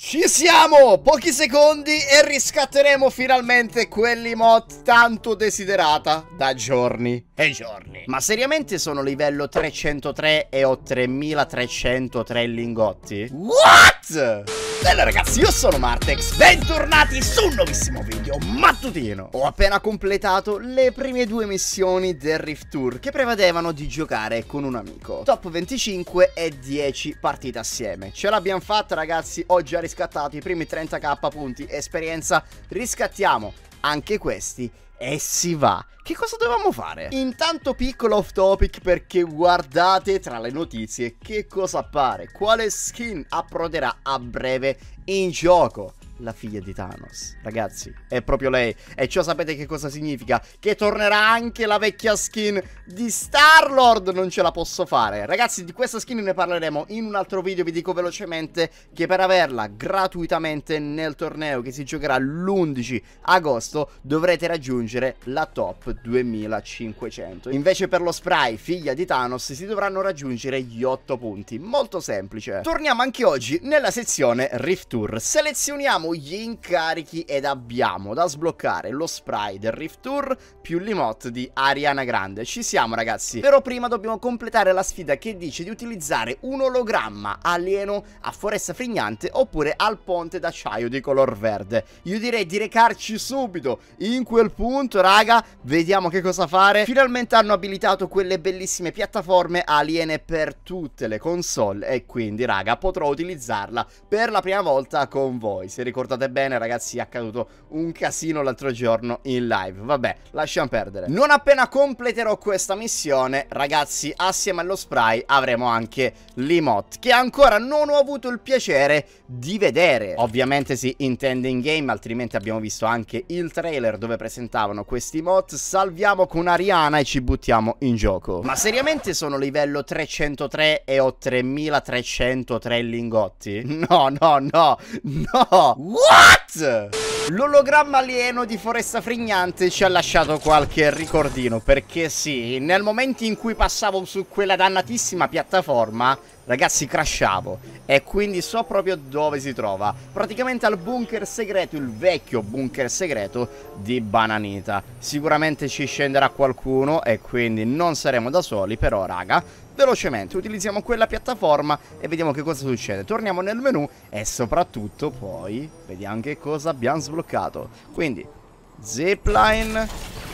Ci siamo! Pochi secondi e riscatteremo finalmente quell'emote tanto desiderata da giorni e giorni. Ma seriamente sono livello 303 e ho 3303 lingotti? What? Bella ragazzi, io sono Martex, bentornati su un nuovissimo video mattutino. Ho appena completato le prime due missioni del Rift Tour Che prevedevano di giocare con un amico. Top 25 e 10 partite assieme. Ce l'abbiamo fatta ragazzi, ho già riscattato i primi 30k punti. Esperienza. Riscattiamo anche questi e si va. Che cosa dovevamo fare? Intanto piccolo off topic perché guardate tra le notizie che cosa appare. Quale skin approderà a breve in gioco la figlia di Thanos. Ragazzi, è proprio lei. E ciò sapete che cosa significa? Che tornerà anche la vecchia skin di Star-Lord. Non ce la posso fare. Ragazzi, di questa skin ne parleremo in un altro video. Vi dico velocemente che per averla gratuitamente nel torneo che si giocherà l'11 agosto dovrete raggiungere la top 2500. Invece per lo spray figlia di Thanos si dovranno raggiungere gli 8 punti. Molto semplice. Torniamo anche oggi nella sezione Rift Tour. Selezioniamo abbiamo gli incarichi ed abbiamo da sbloccare lo spray del Rift Tour più l'emote di Ariana Grande. Ci siamo ragazzi. Però prima dobbiamo completare la sfida che dice di utilizzare un ologramma alieno a Foresta Frignante oppure al ponte d'acciaio di color verde. Io direi di recarci subito in quel punto raga. Vediamo che cosa fare. Finalmente hanno abilitato quelle bellissime piattaforme aliene per tutte le console e quindi raga potrò utilizzarla per la prima volta con voi. Se ricordate ricordate bene ragazzi è accaduto un casino l'altro giorno in live. Vabbè lasciamo perdere. Non appena completerò questa missione ragazzi assieme allo spray avremo anche l'emote Che ancora non ho avuto il piacere di vedere. Ovviamente si intende in game altrimenti abbiamo visto anche il trailer dove presentavano questi emote Salviamo con Ariana e ci buttiamo in gioco. Ma seriamente sono livello 303 e ho 3303 lingotti? No no no no What? L'ologramma alieno di Foresta Frignante ci ha lasciato qualche ricordino Perché sì, nel momento in cui passavo su quella dannatissima piattaforma Ragazzi, crashavo. E quindi so proprio dove si trova. Praticamente al bunker segreto, il vecchio bunker segreto di Bananita. Sicuramente ci scenderà qualcuno E quindi non saremo da soli Però, raga, velocemente utilizziamo quella piattaforma e vediamo che cosa succede. Torniamo nel menu e soprattutto poi vediamo che cosa abbiamo sbloccato. Quindi zipline.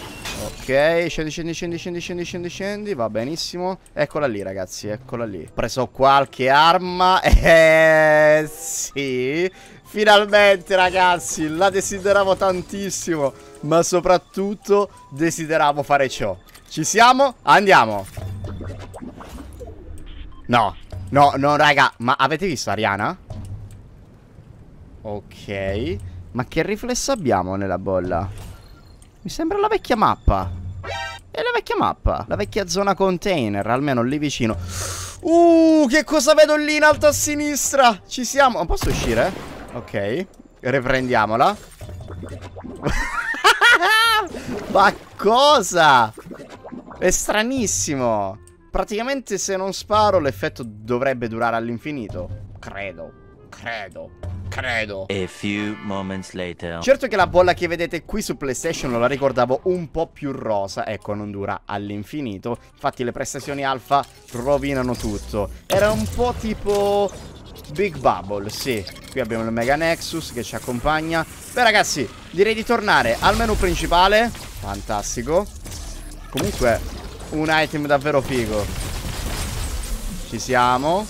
Ok, scendi, scendi, scendi, scendi, scendi, scendi, scendi Va benissimo. Eccola lì ragazzi, eccola lì. Preso qualche arma? Eh, sì. Finalmente ragazzi, la desideravo tantissimo Ma soprattutto desideravo fare ciò. Ci siamo? Andiamo No, no, no, raga Ma avete visto Ariana? Ok Ma che riflesso abbiamo nella bolla? Mi sembra la vecchia mappa È la vecchia mappa La vecchia zona container Almeno lì vicino Uh, che cosa vedo lì in alto a sinistra? Ci siamo Non posso uscire? Ok Riprendiamola Ma cosa? È stranissimo praticamente se non sparo l'effetto dovrebbe durare all'infinito. Credo, credo, credo. A few moments later. Certo che la bolla che vedete qui su PlayStation la ricordavo un po' più rosa, ecco non dura all'infinito. Infatti le prestazioni alfa rovinano tutto. Era un po' tipo Big Bubble, sì. Qui abbiamo il Mega Nexus che ci accompagna. Beh ragazzi, direi di tornare al menu principale. Fantastico. Comunque un item davvero figo. Ci siamo.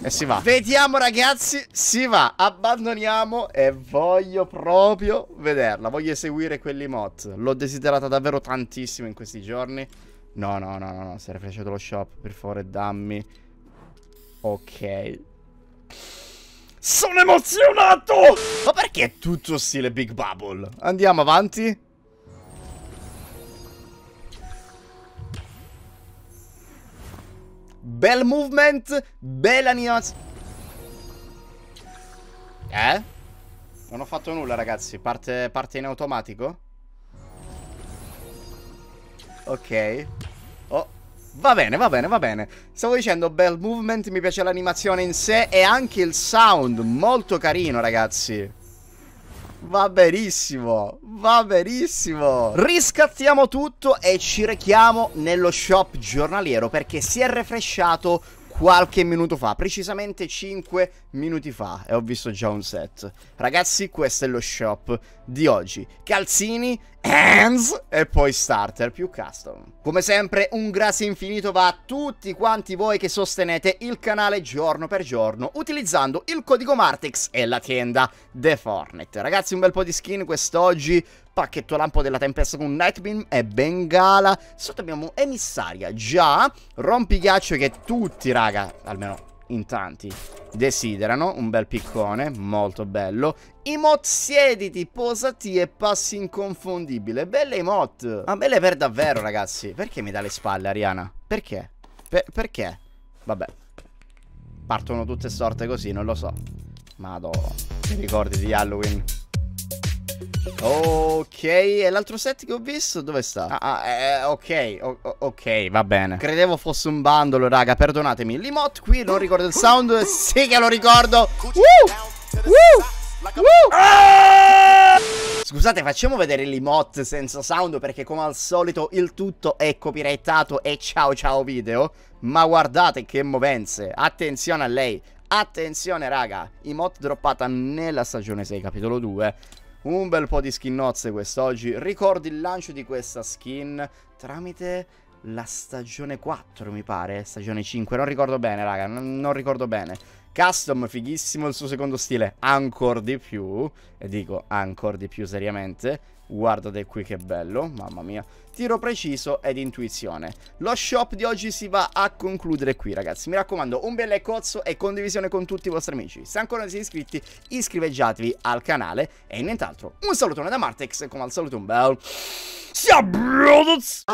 E si va. Vediamo ragazzi. Si va. Abbandoniamo E voglio proprio vederla. Voglio eseguire quell'emote L'ho desiderata davvero tantissimo in questi giorni. No no no no, no. Si è rifresciato lo shop Per favore dammi. Ok. Sono emozionato! Ma perché è tutto stile Big Bubble? Andiamo avanti Bel movement, bella animazione. Eh? Non ho fatto nulla, ragazzi. Parte, parte in automatico? Ok. Oh, Va bene, va bene, va bene. Stavo dicendo, bel movement, mi piace l'animazione in sé e anche il sound, molto carino, ragazzi. Va benissimo, va benissimo. Riscattiamo tutto e ci rechiamo nello shop giornaliero perché si è refresciato qualche minuto fa, precisamente 5 minuti fa e ho visto già un set. Ragazzi, questo è lo shop di oggi. Calzini, hands e poi starter più custom. Come sempre, un grazie infinito va a tutti quanti voi che sostenete il canale giorno per giorno utilizzando il codico Martex e la tenda The Fornet. Ragazzi, un bel po' di skin quest'oggi pacchetto lampo della tempesta con Nightbeam e Bengala. Sotto abbiamo emissaria, già, rompighiaccio che tutti, raga, almeno in tanti, desiderano. Un bel piccone, molto bello. Emote siediti, posati e passi inconfondibile. Belle emote. Ma belle per davvero, ragazzi. Perché mi dà le spalle, Ariana? Perché? Per perché? Vabbè. Partono tutte storte così, non lo so. Madonna. Ti ricordi di Halloween? Ok, e l'altro set che ho visto dove sta? Ah, ah eh, ok, o ok, va bene. Credevo fosse un bandolo, raga, perdonatemi. L'emote qui, non ricordo il sound. Sì che lo ricordo. Uh! Uh! Uh! Ah! Scusate, facciamo vedere l'emote senza sound perché come al solito il tutto è copyrightato e ciao ciao video. Ma guardate che movenze. Attenzione a lei. Attenzione raga, emote droppata nella stagione 6 capitolo 2 un bel po' di skin nozze quest'oggi. Ricordo il lancio di questa skin tramite la stagione 4, mi pare. Stagione 5, non ricordo bene, raga. Non, non ricordo bene. Custom, fighissimo il suo secondo stile, ancora di più. E dico ancora di più seriamente. Guardate qui che bello, mamma mia. Tiro preciso ed intuizione. Lo shop di oggi si va a concludere qui, ragazzi. Mi raccomando, un bel cozzo e condivisione con tutti i vostri amici. Se ancora non siete iscritti, iscrivetevi al canale. E nient'altro, un salutone da Martex e come al solito un bel... Sia brothers!